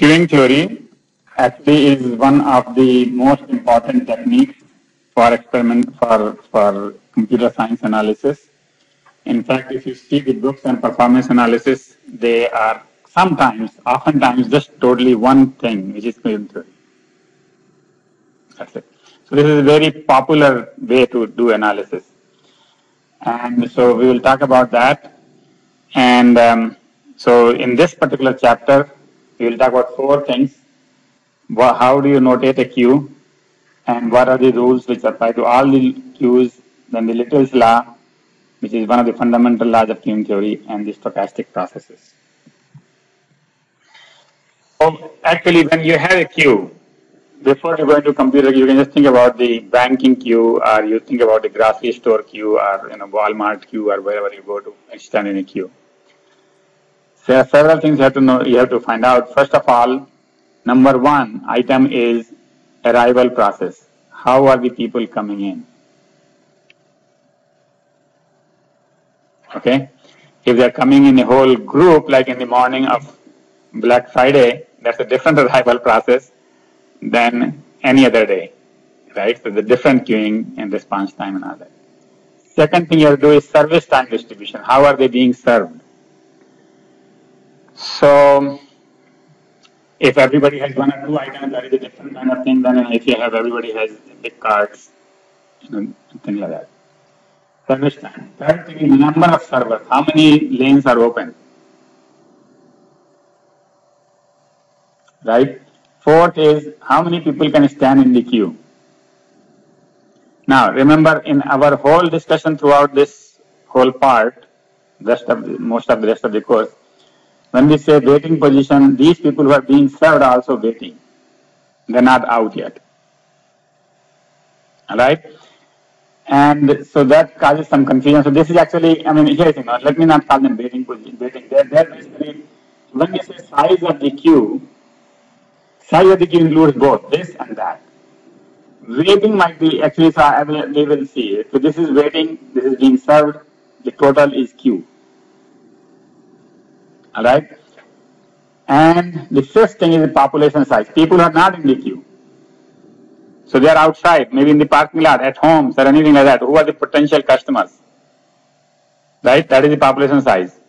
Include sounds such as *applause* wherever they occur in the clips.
Queuing theory actually is one of the most important techniques for experiment for, for computer science analysis. In fact, if you see the books on performance analysis, they are sometimes, oftentimes, just totally one thing, which is queuing theory. That's it. So this is a very popular way to do analysis. And so we will talk about that. And um, so in this particular chapter, we will talk about four things. How do you notate a queue? And what are the rules which apply to all the queues? Then the Little's law, which is one of the fundamental laws of queuing theory, and the stochastic processes. So actually, when you have a queue, before you go into computer, you can just think about the banking queue, or you think about the grocery store queue, or you know Walmart queue, or wherever you go to stand in a queue. There are several things you have to know. You have to find out. First of all, number one item is arrival process. How are the people coming in? Okay, if they are coming in a whole group, like in the morning of Black Friday, that's a different *laughs* arrival process than any other day, right? So the different queuing and response time and all that. Second thing you have to do is service time distribution. How are they being served? So if everybody has one or two items, that is a different kind of thing than if you have everybody has big cards, you know, things like that. Service time. Third thing is number of servers. How many lanes are open? Right? Fourth is how many people can stand in the queue. Now, remember in our whole discussion throughout this whole part, rest of the, most of the rest of the course, when we say waiting position, these people who are being served are also waiting. They're not out yet. Alright? And so that causes some confusion. So this is actually, I mean, here, you let me not call them waiting position, waiting. They're, they're basically, when we say size of the queue, size of the queue includes both this and that. Waiting might be actually, so I will, we will see. So this is waiting, this is being served, the total is Q. Alright? And the fifth thing is the population size. People are not in the queue. So they are outside, maybe in the parking lot, at homes, or anything like that. Who are the potential customers? Right? That is the population size.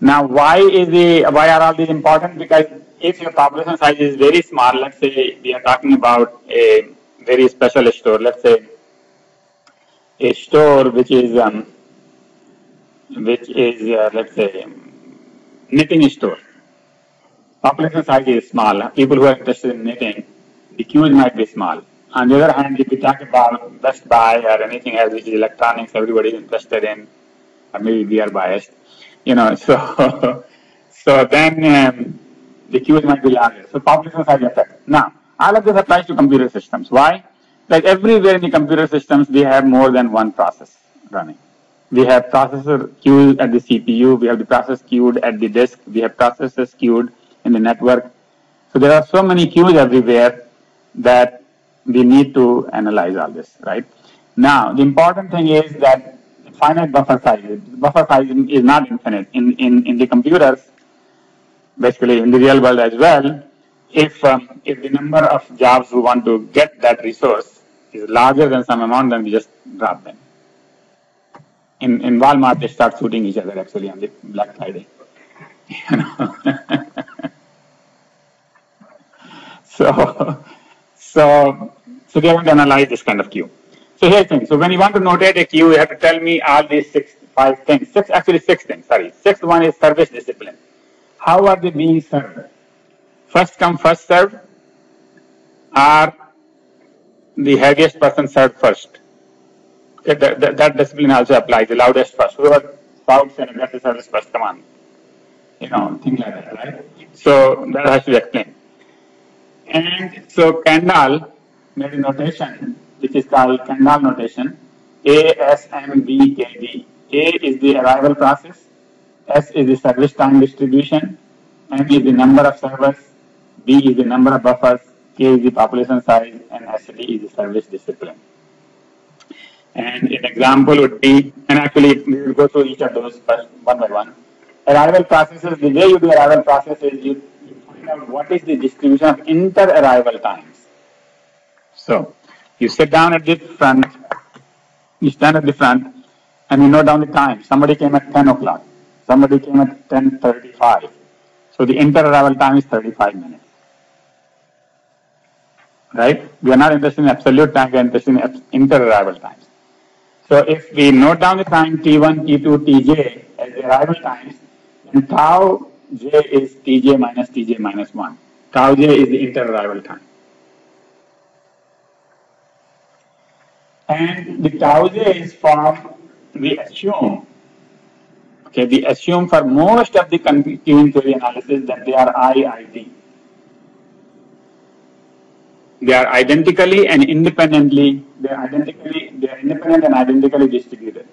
Now, why is the why are all these important? Because if your population size is very small, let's say we are talking about a very special store, let's say a store which is um, which is uh, let's say knitting store. Population size is small. People who are interested in knitting, the queues might be small. On the other hand, if we talk about Best Buy or anything else which is electronics, everybody is interested in, or maybe we are biased, you know. *laughs* So, so then um, the queues might be larger. So population size effect. Now, all of this applies to computer systems. Why? Like everywhere in the computer systems, we have more than one process running. We have processor queued at the CPU, we have the process queued at the disk, we have processes queued in the network. So there are so many queues everywhere that we need to analyze all this, right? Now, the important thing is that finite buffer size, buffer size is not infinite. In, in, in the computers, basically in the real world as well, if, um, if the number of jobs who want to get that resource is larger than some amount, then we just drop them. In, in Walmart, they start shooting each other actually on the Black Friday. *laughs* So, so, so they want to analyze this kind of queue. So here's the thing. So when you want to notate a queue, you have to tell me all these six, five things. Six, actually six things, sorry. Sixth one is service discipline. How are they being served? First come, first served, or the heaviest person served first. That, that, that, discipline also applies, the loudest first. Whoever shouts and gets the first, come on. You know, things like that, right? So that has to be explained. And so Kendall made a notation, which is called Kendall notation, A, S, M, B, K, D. A is the arrival process. S is the service time distribution, M is the number of servers, B is the number of buffers, K is the population size, and SD is the service discipline. And an example would be, and actually we will go through each of those first one by one. Arrival processes, the way you do arrival processes, you, you find out what is the distribution of inter-arrival times. So, you sit down at the front, you stand at the front, and you note down the time. Somebody came at 10 o'clock. Somebody came at 10.35. So the inter-arrival time is 35 minutes. Right? We are not interested in absolute time, we are interested in inter-arrival times. So if we note down the time T1, T2, Tj as the arrival times, then tau j is Tj minus Tj minus 1. Tau j is the inter-arrival time. And the tau j is from, we assume, okay, we assume for most of the queuing theory analysis that they are IID. They are identically and independently, they are identically, they are independent and identically distributed.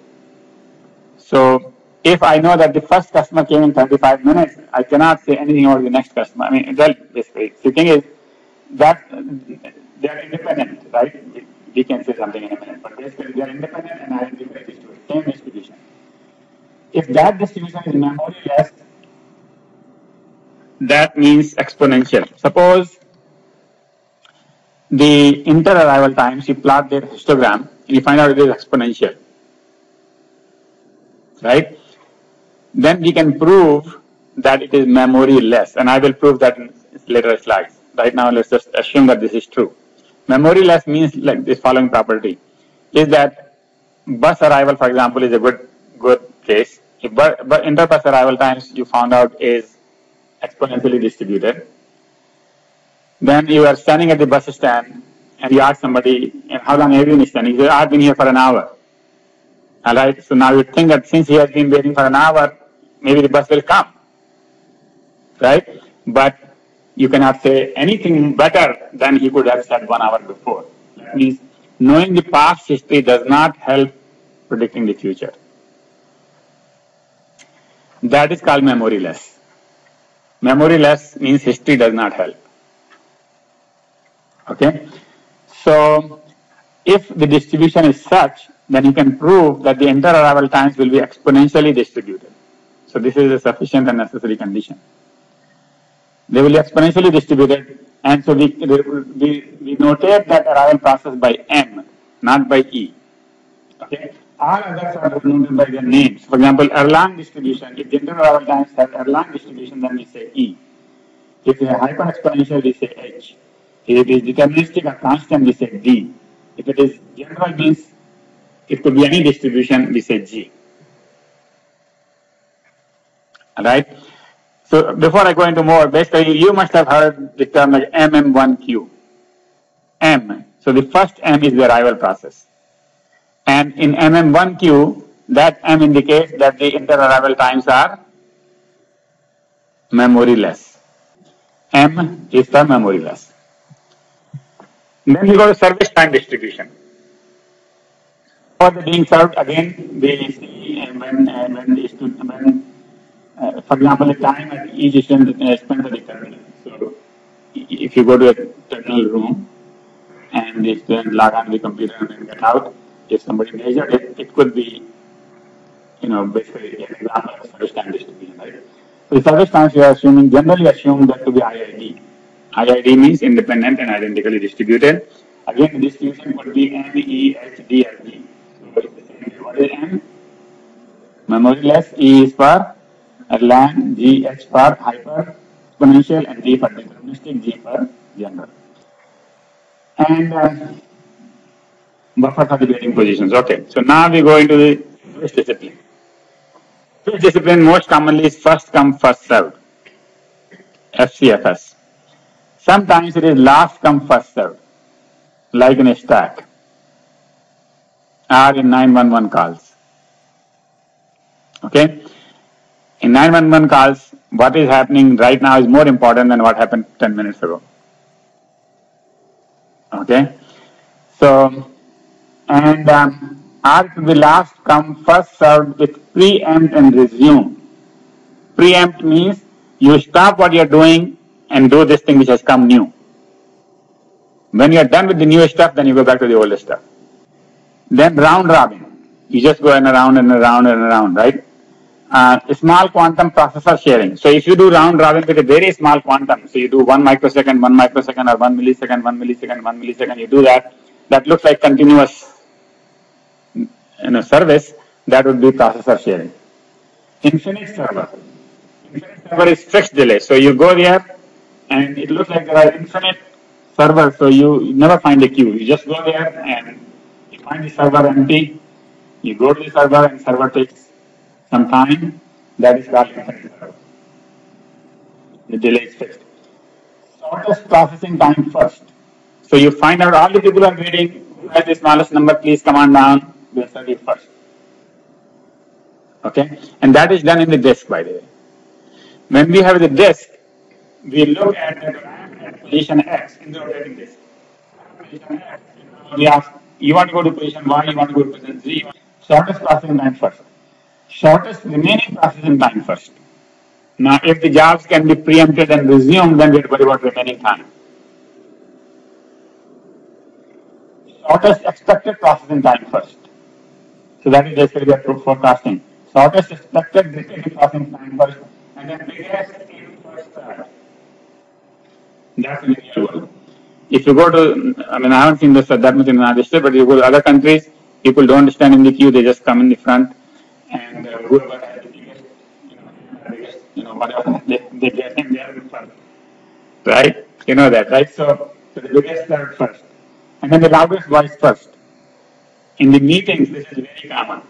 So if I know that the first customer came in 35 minutes, I cannot say anything about the next customer. I mean, well, basically, the thing is that they are independent, right? We can say something in a minute, but basically they are independent and identically distributed, same distribution. If that distribution is memoryless, that means exponential. Suppose the inter-arrival times, you plot their histogram, and you find out it is exponential. Right? Then we can prove that it is memoryless, and I will prove that in later slides. Right now, let's just assume that this is true. Memoryless means like this following property, is that bus arrival, for example, is a good good case. If but inter-bus arrival times you found out is exponentially distributed, then you are standing at the bus stand and you ask somebody, how long have you been standing? He says, I've been here for an hour. All right. So now you think that since he has been waiting for an hour, maybe the bus will come. Right? But you cannot say anything better than he could have said one hour before. That means knowing the past history does not help predicting the future. That is called memoryless. Memoryless means history does not help. Okay? So, if the distribution is such, then you can prove that the inter-arrival times will be exponentially distributed. So this is a sufficient and necessary condition. They will be exponentially distributed, and so we, we, we notate that arrival process by M, not by E. Okay? All others are denoted by their names. For example, Erlang distribution, if the inter-arrival times have Erlang distribution, then we say E. If it is hyper-exponential, we say H. If it is deterministic or constant, we say D. If it is general means it could be any distribution, we say G. Alright? So before I go into more, basically you must have heard the term like MM1Q. M. So the first M is the arrival process. And in MM1Q, that M indicates that the inter-arrival times are memoryless. M is the memoryless. Then we go to service time distribution. For the being served, again, we see when, uh, when the student, when, uh, for example, the time at each student uh, spent at the terminal. So if you go to a terminal room and the student log on the computer and then get out, if somebody measured it, it could be, you know, basically an example of service time distribution, right? So the service times we are assuming, generally assume that to be IID. IID means independent and identically distributed. Again, the distribution could be M, E, H, D, G. So what is M? Memoryless, E is for Erlang, G, H for hyper, exponential, and D for deterministic, G for general. And uh, buffer for the waiting positions. Okay, so now we go into the first discipline. First discipline most commonly is first come, first served. FCFS. Sometimes it is last come, first served, like in a stack, or in 911 calls. Okay? In 911 calls, what is happening right now is more important than what happened 10 minutes ago. Okay? So, and um, will last come, first served with preempt and resume. Preempt means you stop what you're doing and do this thing which has come new. When you're done with the new stuff, then you go back to the older stuff. Then round robin. You just go and around and around and around, right? uh, small quantum processor sharing. So if you do round robin with a very small quantum, so you do one microsecond, one microsecond, or one millisecond, one millisecond, one millisecond, you do that, that looks like continuous you know, service, that would be processor sharing. Infinite server. Infinite server is fixed delay. So you go there and it looks like there are infinite servers, so you never find a queue. You just go there and you find the server empty, you go to the server and server takes some time, that is called infinite server. The delay is fixed. Shortest processing time first. So you find out all the people are waiting, who has the smallest number, please come on down, we'll serve it first. Okay, and that is done in the disk, by the way. When we have the disk, we look at the at position X in the rotating disk. We ask, you want to go to position 1, you want to go to position Z, shortest processing time first. Shortest remaining processing time first. Now, if the jobs can be preempted and resumed, then we'll worry about remaining time. Shortest expected processing time first. So that is basically the forecasting. Shortest expected processing time first, and then biggest in first serve. That's in the world. If you go to, I mean, I haven't seen this that much in Rajasthan, but you go to other countries, people don't stand in the queue, they just come in the front, and uh, whoever has the biggest, you know, you know, whatever *laughs* they, they get in there in front. Right? You know that, right? So, so the biggest served first. And then the loudest voice first. In the meetings, this is very common.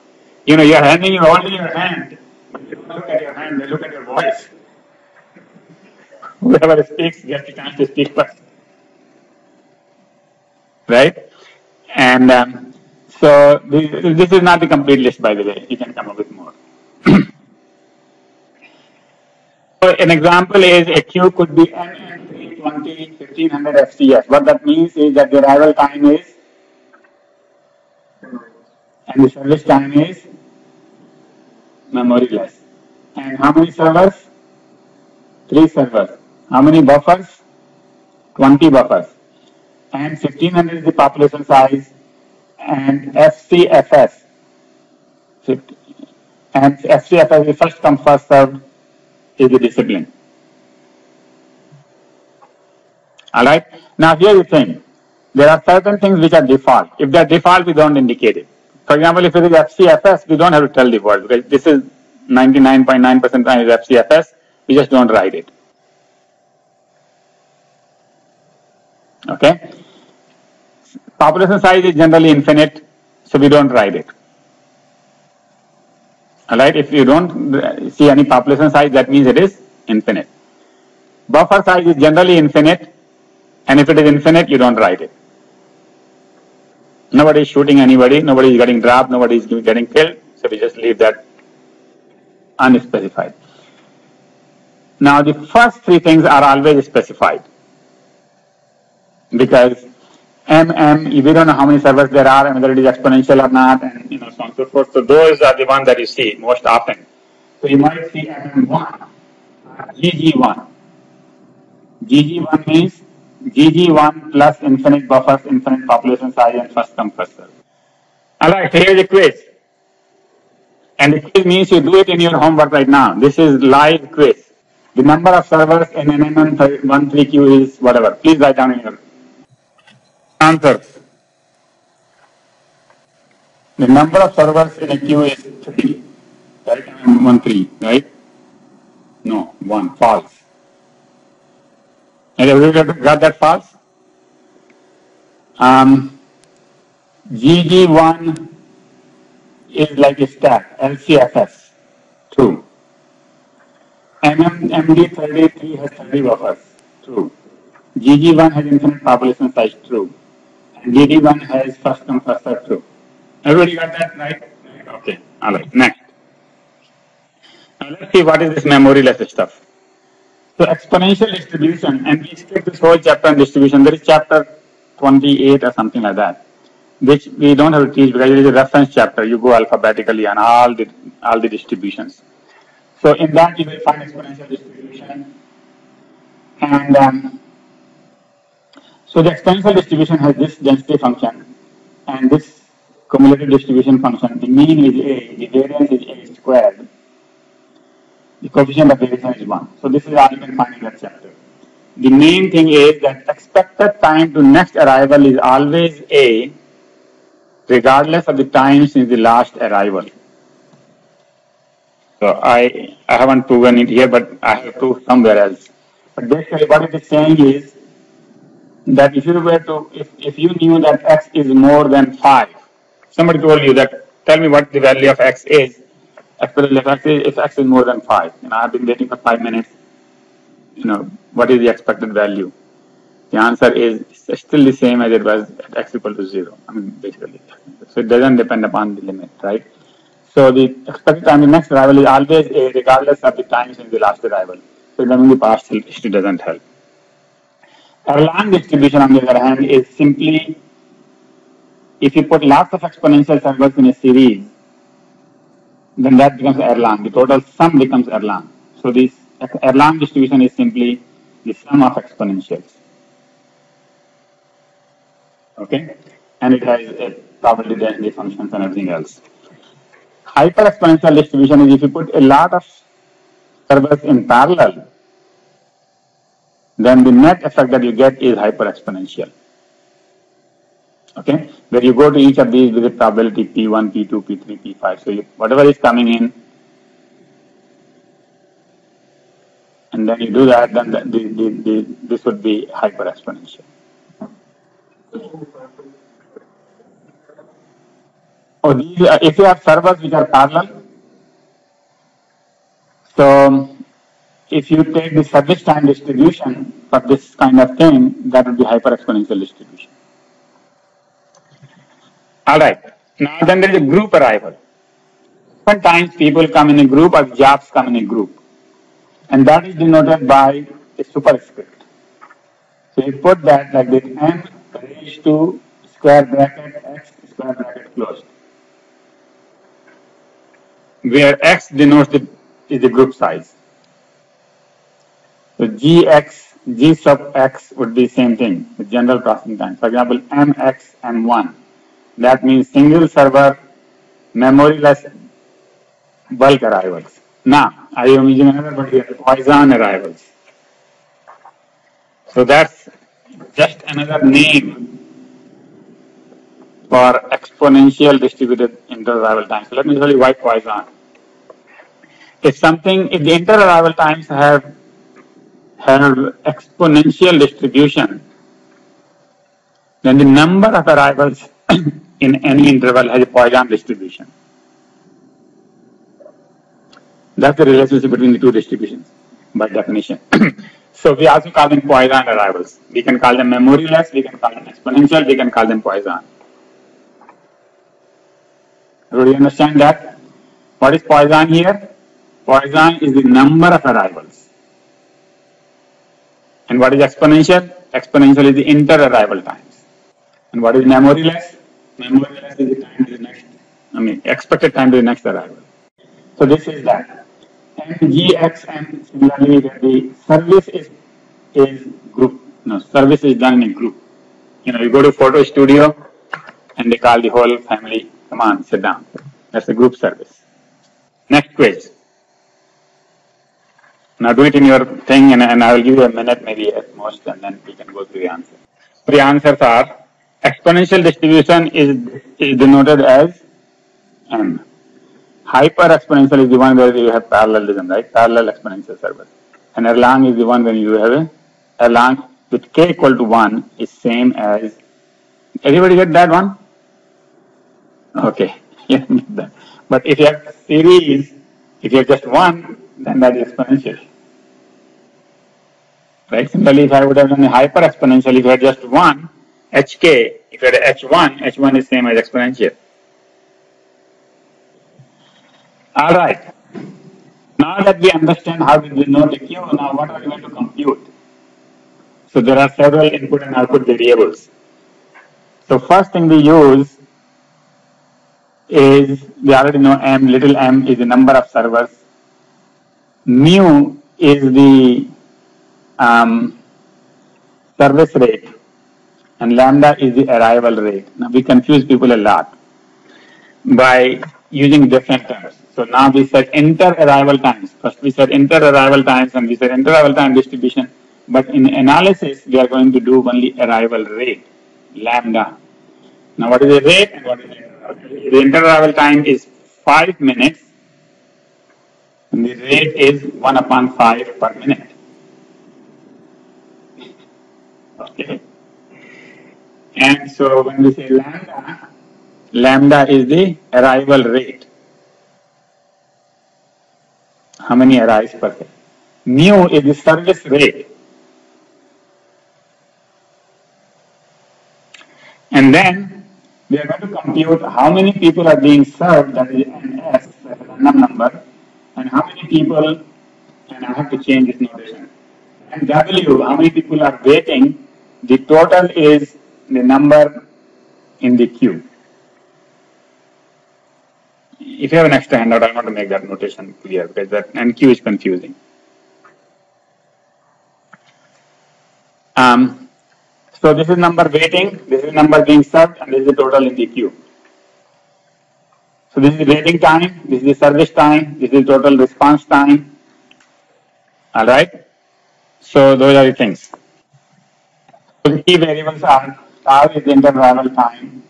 You know, you're handing you only your hand. But they don't look at your hand, they look at your voice. Whoever speaks gets the chance to speak first. Right? And um, so this, this is not the complete list, by the way. You can come up with more. *clears throat* so an example is a queue could be n 320 1500 FCS. What that means is that the arrival time is and the service time is memoryless. And how many servers? Three servers. How many buffers? 20 buffers. And 1500 is the population size. And FCFS. And FCFS, the first come first served, is the discipline. Alright? Now here's the thing. There are certain things which are default. If they're default, we don't indicate it. For example, if it is FCFS, we don't have to tell the word because this is 99.9% time is FCFS. We just don't write it. Okay? Population size is generally infinite, so we don't write it. Alright, if you don't see any population size, that means it is infinite. Buffer size is generally infinite, and if it is infinite, you don't write it. Nobody is shooting anybody, nobody is getting dropped, nobody is getting killed, so we just leave that unspecified. Now, the first three things are always specified because MM, we don't know how many servers there are and whether it is exponential or not, and you know, so on and so forth. So those are the ones that you see most often. So you might see MM1, GG1. GG1 means GG1 plus infinite buffers, infinite population size, and first come first serve. Alright, here's a quiz. And the quiz means you do it in your homework right now. This is live quiz. The number of servers in an MM13 queue is whatever. Please write down in your answers. The number of servers in a queue is 3. Right? 1, 3, right? No, 1, false. Has everybody got that false? Um, GG1 is like a stack, LCFS, true. MM, MD33 has 30 buffers, true. GG1 has infinite population size, true. And GD1 has first come first serve, true. Everybody got that right? Okay, all right, next. Now let's see what is this memoryless stuff. So exponential distribution, and we skip this whole chapter on distribution. There is chapter 28 or something like that, which we don't have to teach because it is a reference chapter. You go alphabetically on all the all the distributions. So in that you will find exponential distribution, and um, so the exponential distribution has this density function and this cumulative distribution function. The mean is a, the variance is a squared, the coefficient of variation is 1. So this is all you can find in that chapter. The main thing is that expected time to next arrival is always A, regardless of the time since the last arrival. So I, I haven't proven it here, but I have proved somewhere else. But basically what it is saying is that if you were to, if, if you knew that x is more than 5, somebody told you that, tell me what the value of x is, if x is, if x is more than 5. You know, I've been waiting for 5 minutes, you know, what is the expected value? The answer is still the same as it was at x equal to 0. I mean, basically. So it doesn't depend upon the limit, right? So the expected time in next arrival is always A regardless of the time since the last arrival. So then the partial history doesn't help. Erlang distribution on the other hand is simply if you put lots of exponential servers in a series, then that becomes Erlang. The total sum becomes Erlang. So this Erlang distribution is simply the sum of exponentials. Okay? And it has a probability density functions and everything else. Hyper exponential distribution is if you put a lot of servers in parallel, then the net effect that you get is hyper exponential. Okay, where you go to each of these with a probability P1, P2, P3, P5. So you, whatever is coming in, and then you do that, then the, the, the, the this would be hyper exponential. Oh, these, if you have servers which are parallel, so if you take the service time distribution for this kind of thing, that would be hyper exponential distribution. All right. Now then there is a group arrival. Sometimes people come in a group or jobs come in a group. And that is denoted by a superscript. So you put that like this n raised to square bracket x square bracket closed where x denotes the, is the group size. So gx, g sub x would be same thing, the general processing time. For example, mx, m1. That means single server, memory-less bulk arrivals. Now, I am using another word here, Poisson arrivals. So that's just another name for exponential distributed inter-arrival times. So let me tell you why Poisson. If something, if the inter-arrival times have have exponential distribution, then the number of arrivals *clears throat* in any interval has a Poisson distribution. That's the relationship between the two distributions by definition. *clears throat* so we also call them Poisson arrivals. We can call them memoryless, we can call them exponential, we can call them Poisson. Do you understand that? What is Poisson here? Poisson is the number of arrivals. And what is exponential? Exponential is the inter-arrival times. And what is memoryless? Memoryless is the time to the next, I mean, expected time to the next arrival. So this is that. And GXM similarly, the service is is group. No, service is done in a group. You know, you go to photo studio and they call the whole family Come on, sit down. That's a group service. Next quiz. Now do it in your thing and, and I will give you a minute maybe at most and then we can go through the answers. The answers are exponential distribution is, is denoted as M. Hyper exponential is the one where you have parallelism, right? Parallel exponential server. And Erlang is the one when you have a Erlang with k equal to 1 is same as, everybody get that one? Okay. *laughs* but if you have series, if you have just one, then that is exponential. Right? Similarly, if I would have done a hyper exponential, if you had just one, hk, if you had h1, h1 is same as exponential. All right. Now that we understand how we denote the q, now what are we going to compute? So there are several input and output variables. So first thing we use is we already know m, little m is the number of servers. Mu is the um, service rate and lambda is the arrival rate. Now we confuse people a lot by using different terms. So now we said inter arrival times. First we said inter arrival times and we said inter arrival time distribution. But in analysis, we are going to do only arrival rate, lambda. Now what is the rate what is the, the inter arrival time is 5 minutes and the rate is 1 upon 5 per minute. Okay. And so when we say lambda, lambda is the arrival rate. How many arrives per second? Mu is the service rate. And then we are going to compute how many people are being served, that is NS, that is random number, and how many people, and I have to change this notation. And W, how many people are waiting, the total is the number in the queue. If you have an extra handout, I want to make that notation clear because that NQ is confusing. Um, so this is number waiting, this is number being served, and this is the total in the queue. So this is waiting time, this is the service time, this is total response time. All right. So those are the things. So the key variables are tau is the inter-arrival time,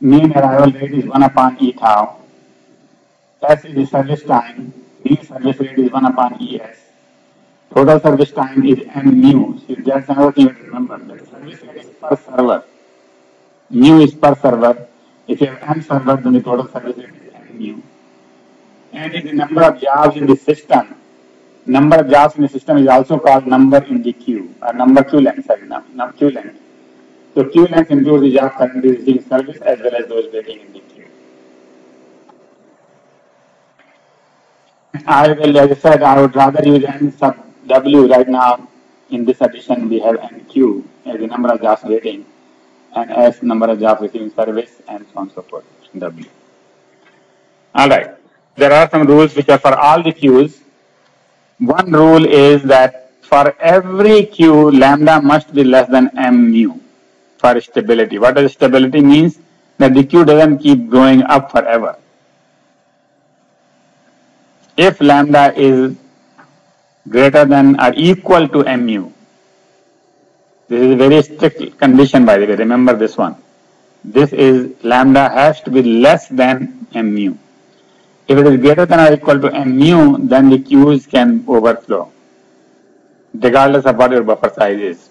mean arrival rate is 1 upon e tau, S is the service time, mean service rate is 1 upon ES, total service time is M mu. So that's another thing to remember. The service rate is per server. Mu is per server. If you have M servers, then the total service rate is M mu. And is the number of jobs in the system number of jobs in the system is also called number in the queue, or number queue length, sorry, not queue length. So queue length includes the job currently receiving service as well as those waiting in the queue. I will, as I said, I would rather use n sub w right now. In this addition, we have nq as the number of jobs waiting, and s number of jobs receiving service, and so on and so forth. W. All right. There are some rules which are for all the queues one rule is that for every q, lambda must be less than m mu for stability. What does stability means? That the q doesn't keep going up forever. If lambda is greater than or equal to mu, this is a very strict condition by the way, remember this one. This is lambda has to be less than mu. If it is greater than or equal to mu, then the queues can overflow, regardless of what your buffer size is.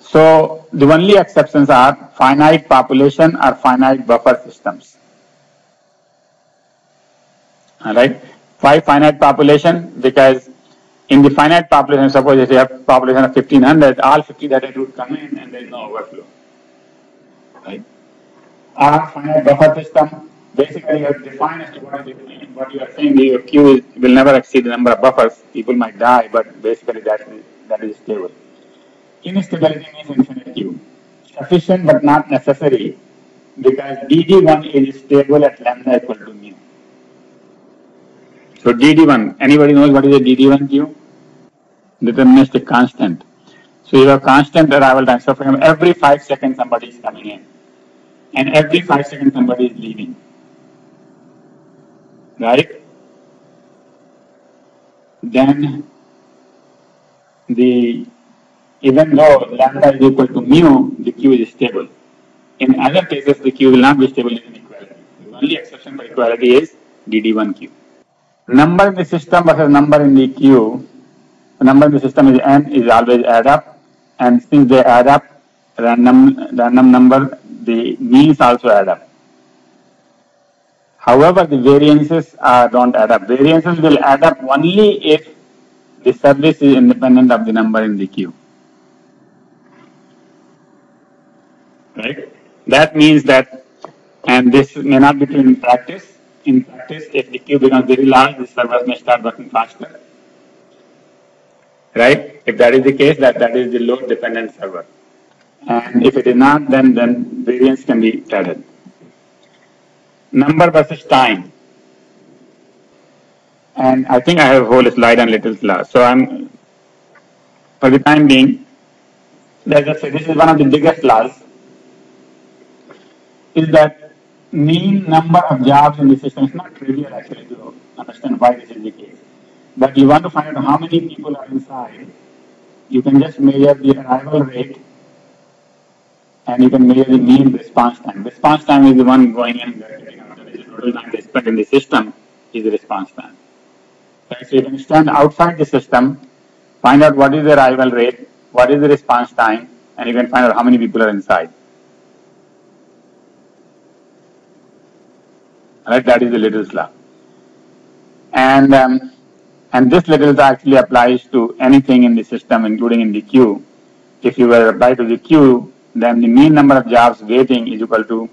So the only exceptions are finite population or finite buffer systems. Alright, why finite population? Because in the finite population, suppose if you have population of 1500, all 50 data would come in and there is no overflow. Right? R finite buffer system, basically you define as to what, what you are saying, your queue is, will never exceed the number of buffers. People might die, but basically that is, that is stable. Instability means infinite queue. Sufficient but not necessary because DD1 is stable at lambda equal to mu. So DD1, anybody knows what is a DD1 queue? Deterministic constant. So you have constant arrival time. So every five seconds somebody is coming in and every five seconds somebody is leaving. Right? Then the even though lambda is equal to mu, the queue is stable. In other cases, the queue will not be stable in equality. The only exception for equality is DD1 queue. Number in the system versus number in the. The number in the system is n is always add up, and since they add up, random random number the means also add up. However, the variances uh, don't add up. Variances will add up only if the service is independent of the number in the queue. Right? That means that, and this may not be true in practice. In practice, if the queue becomes very large, the servers may start working faster. Right? If that is the case, that, that is the load dependent server. And if it is not, then, then variance can be added. Number versus time. And I think I have a whole slide on little law. So I'm, for the time being, let's just say this is one of the biggest laws. is that mean number of jobs in the system is not trivial actually to understand why this is the case. But you want to find out how many people are inside. You can just measure the arrival rate and you can measure the mean response time. Response time is the one going in. The total time they spent in the system is the response time. Right? So you can stand outside the system, find out what is the arrival rate, what is the response time, and you can find out how many people are inside. Right? That is the Little's law. And um, and this Little's law actually applies to anything in the system, including in the queue. If you were apply to the queue, then the mean number of jobs waiting is equal to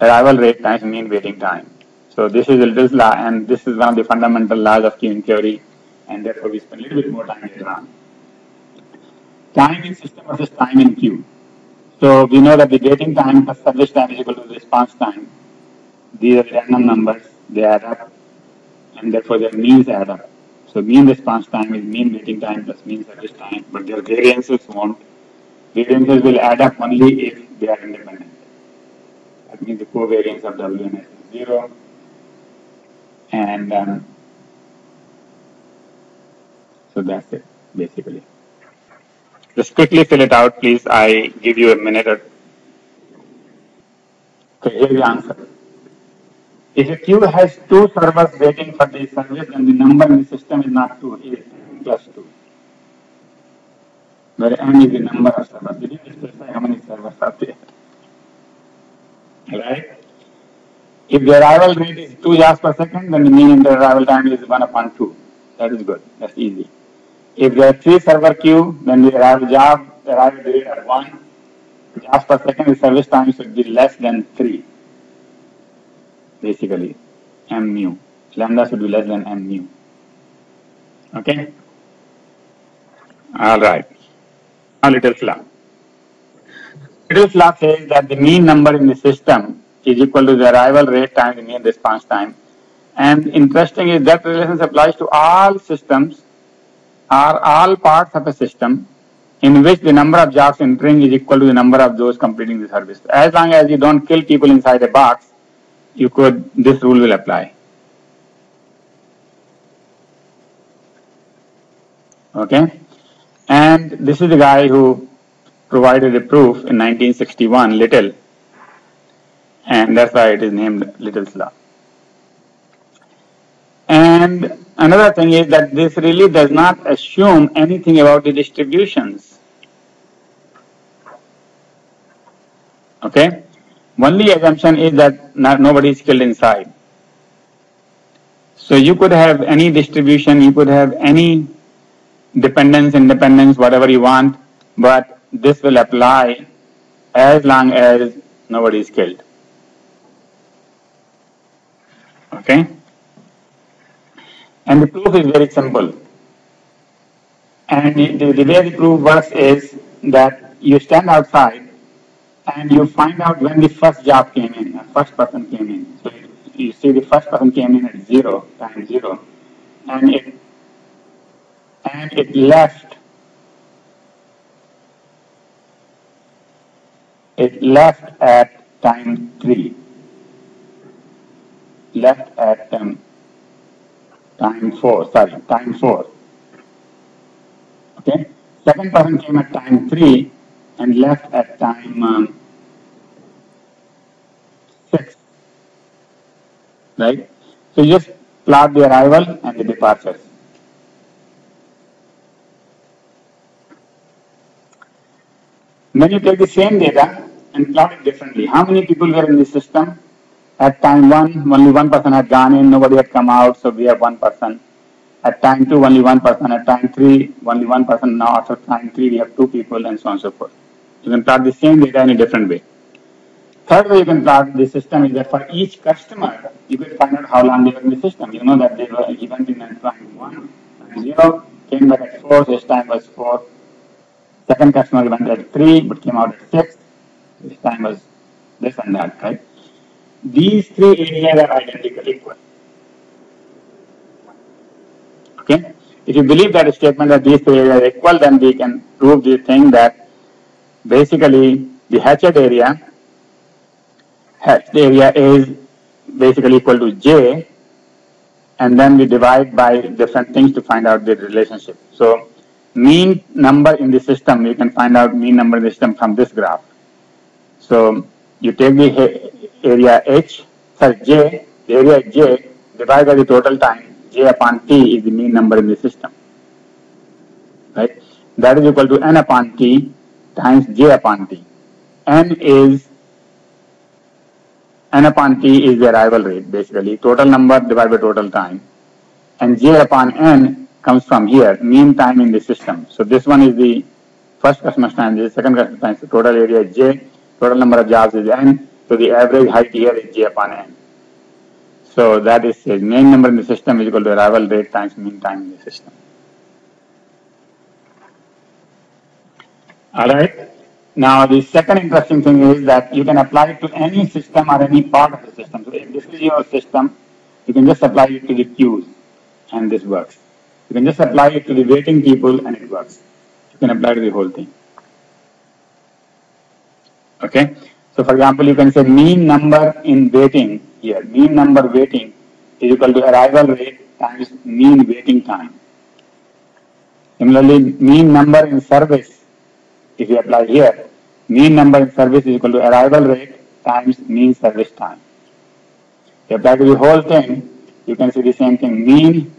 arrival rate times mean waiting time. So this is Little's law, and this is one of the fundamental laws of queuing theory, and therefore we spend a little bit more time later on. Time in system versus time in queue. So we know that the waiting time plus service time is equal to the response time. These are random numbers, they add up, and therefore their means add up. So mean response time is mean waiting time plus mean service time, but their variances won't. Variances will add up only if they are independent. That means the covariance of W and S is zero. And um, so that's it, basically. Just quickly fill it out, please. I give you a minute or Okay, here's the answer. If a queue has two servers waiting for the service, then the number in the system is not 2, it is plus 2. Where n is the number of servers. Did you specify how many servers are there? Right? If the arrival rate is 2 jobs per second, then the mean the arrival time is 1 upon 2. That is good. That's easy. If there are 3 server queue, then the arrival job, the arrival rate at 1 jobs per second, the service time should be less than 3 basically m mu. Lambda should be less than m mu. Okay? Alright. Now little law. Little law says that the mean number in the system is equal to the arrival rate times the mean response time. And interesting is that relation applies to all systems or all parts of a system in which the number of jobs entering is equal to the number of those completing the service. As long as you don't kill people inside a box, you could, this rule will apply. Okay? And this is the guy who provided a proof in 1961, Little, and that's why it is named Little's Law. And another thing is that this really does not assume anything about the distributions. Okay? Only assumption is that not, nobody is killed inside. So you could have any distribution, you could have any dependence, independence, whatever you want, but this will apply as long as nobody is killed. Okay? And the proof is very simple. And the, the, way the proof works is that you stand outside and you find out when the first job came in, the first person came in. So you see the first person came in at zero, time zero, and it and it left it left at time three. Left at um, time four, sorry, time four. Okay? Second person came at time three and left at time um, 6. Right? So you just plot the arrival and the departures. Then you take the same data and plot it differently. How many people were in the system? At time 1, only one person had gone in, nobody had come out, so we have one person. At time 2, only one person. At time 3, only one person. Now after time 3, we have two people and so on and so forth. You can plot the same data in a different way. Third way you can plot the system is that for each customer, you can find out how long they were in the system. You know that they were event in time 1, time 0, came back at 4, this time was 4. Second customer went at 3, but came out at 6. This time was this and that, right? These three areas are identically equal. Okay? If you believe that statement that these three areas are equal, then we can prove this thing that basically the hatched area hatched area is basically equal to J, and then we divide by different things to find out the relationship. So mean number in the system, you can find out mean number in the system from this graph. So you take the area H, sorry, J, the area J, divided by the total time, J upon T is the mean number in the system. Right? That is equal to N upon T times J upon T. N is N upon T is the arrival rate, basically, total number divided by total time. And J upon N comes from here, mean time in the system. So this one is the first customer's time, this is second customer's time. So total area is J, total number of jobs is N. So the average height here is J upon N. So that is the mean number in the system is equal to arrival rate times mean time in the system. Alright. Now the second interesting thing is that you can apply it to any system or any part of the system. So if this is your system, you can just apply it to the queues and this works. You can just apply it to the waiting people and it works. You can apply to the whole thing. Okay. So for example, you can say mean number in waiting here, mean number waiting is equal to arrival rate times mean waiting time. Similarly, mean number in service, if you apply here, mean number in service is equal to arrival rate times mean service time. If you apply to the whole thing, you can see the same thing, mean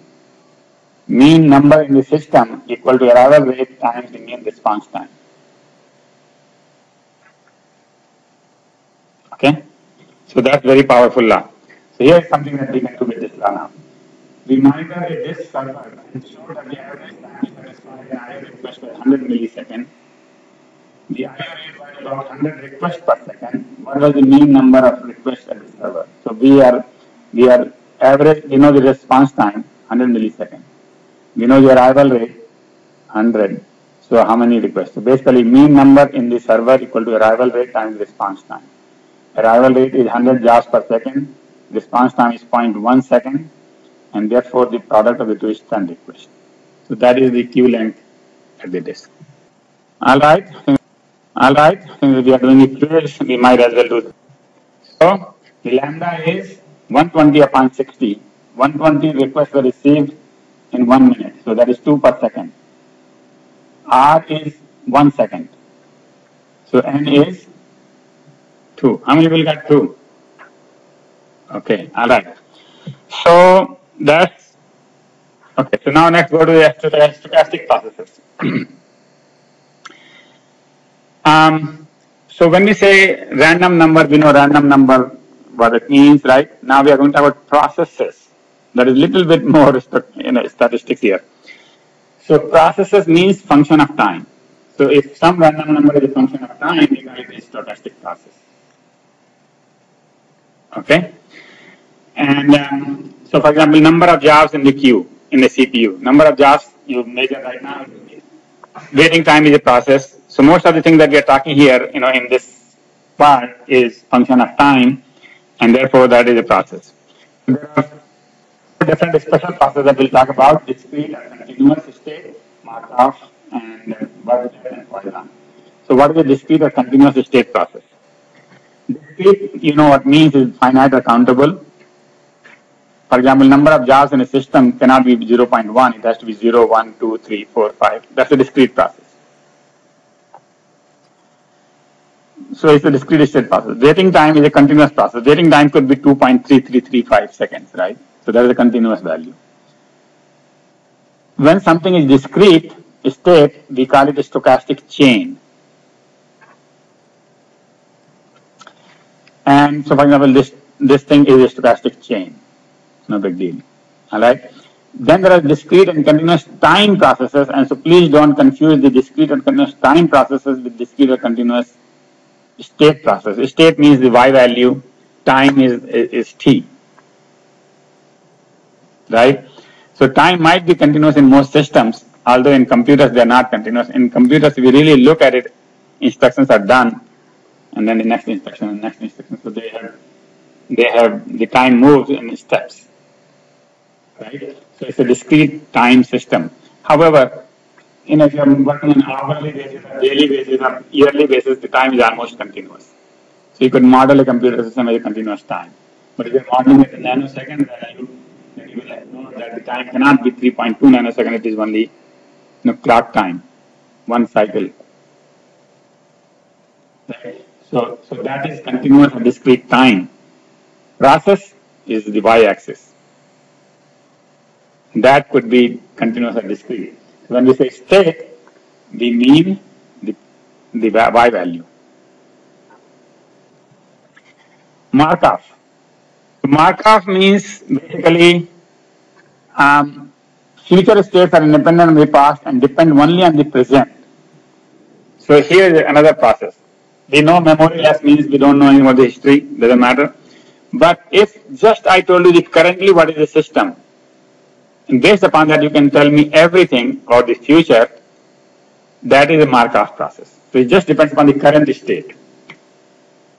mean number in the system equal to arrival rate times the mean response time. Okay? So that's very powerful law. So here's something that we can do with this law now. We monitor a disk server and show that the average time satisfied an IO request was 100 milliseconds. The IO rate was about 100 requests per second. What was the mean number of requests at the server? So we are we are average, we know the response time, 100 milliseconds. We know the arrival rate, 100. So how many requests? So basically mean number in the server equal to arrival rate times response time. Arrival rate is 100 jobs per second. Response time is 0.1 second. And therefore the product of the two is 10 requests. So that is the queue length at the disk. Alright. Alright. Since we are doing it fluids, we might as well do this. So the lambda is 120 upon 60. 120 requests were received in one minute. So that is 2 per second. R is 1 second. So N is 2. How many will get 2? Okay, alright. So that's, okay, so now next go to the stochastic processes. *clears throat* um, so when we say random number, we know random number, what it means, right? Now we are going to talk about processes. There is little bit more *laughs* you know, statistics here. So processes means function of time. So if some random number is a function of time, call it a stochastic process. Okay? And um, so for example, number of jobs in the queue, in the CPU, number of jobs you measure right now, waiting time is a process. So most of the things that we are talking here, you know, in this part is function of time, and therefore that is a process. There are different special processes that we'll talk about, discrete and continuous state, Markov, and uh, birth-death and Poisson. So what is a discrete or continuous state process? Discrete, you know what means is finite or countable. For example, number of jobs in a system cannot be 0.1, it has to be 0, 1, 2, 3, 4, 5. That's a discrete process. So it's a discrete state process. Waiting time is a continuous process. Waiting time could be 2.3335 seconds, right? So that is a continuous value. When something is discrete state, we call it a stochastic chain. And so for example, this, this thing is a stochastic chain. No big deal. Alright. Then there are discrete and continuous time processes, and so please don't confuse the discrete and continuous time processes with discrete or continuous state process. State means the y value, time is, is, is t right? So time might be continuous in most systems, although in computers they are not continuous. In computers, you really look at it, instructions are done, and then the next instruction and next instruction. So they have they have the time moves in steps, right? So it's a discrete time system. However, you know, if you're working on hourly basis, daily basis, or yearly basis, the time is almost continuous. So you could model a computer system as a continuous time. But if you're modeling it in nanosecond then you that the time cannot be 3.2 nanosecond, it is only you know, clock time, one cycle. So, so that is continuous and discrete time. Process is the y-axis. That could be continuous or discrete. When we say state, we mean the, the y value. Markov. Markov means basically um, future states are independent of the past and depend only on the present. So here is another process. We know memory memoryless means we don't know anything about the history, doesn't matter. But if just I told you the currently what is the system, and based upon that you can tell me everything about the future, that is a Markov process. So it just depends upon the current state.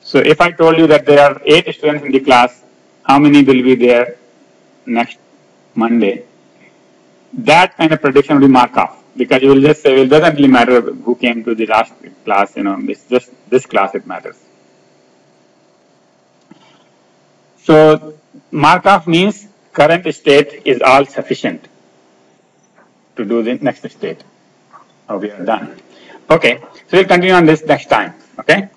So if I told you that there are eight students in the class, how many will be there next Monday? That kind of prediction will be Markov because you will just say, well, it doesn't really matter who came to the last class, you know, it's just this class it matters. So Markov means current state is all sufficient to do the next state. Oh, we are done. Okay, so we'll continue on this next time. Okay.